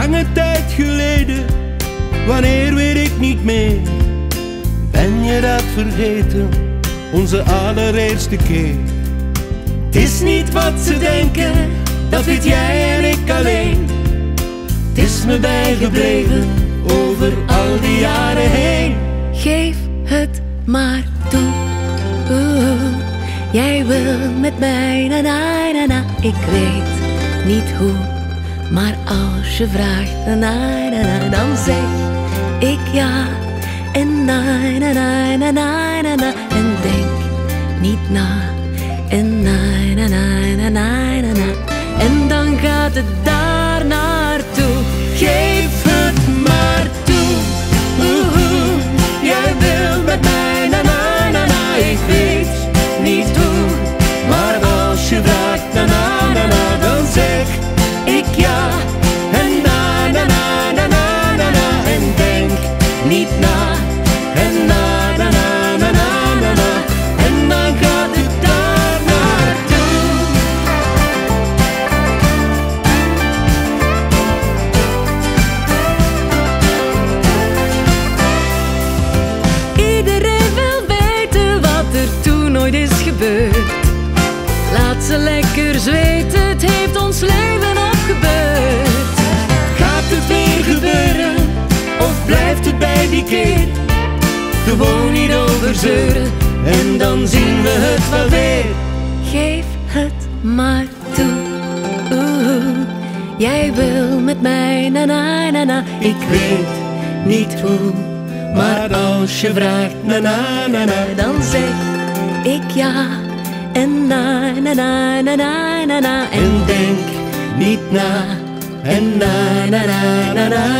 Lange tijd geleden, wanneer weer ik niet meer. Ben je dat vergeten, onze allereerste keer? Het is niet wat ze denken, dat weet jij en ik alleen. Het is me bijgebleven, over al die jaren heen. Geef het maar toe. Jij wil met mij, na na na na, ik weet niet hoe maar als je vraagt, na na dan zeg ik ja. En na na na na na na na. En denk niet na. En na na na na na na. En dan gaat het het. Geef het maar toe. Oeh, jij wil met mij, na na na na. Ik weet niet hoe, maar als je vraagt, na na na na, Dan zeg ik ja. En na na na na na na na. en denk niet na. En na na na na na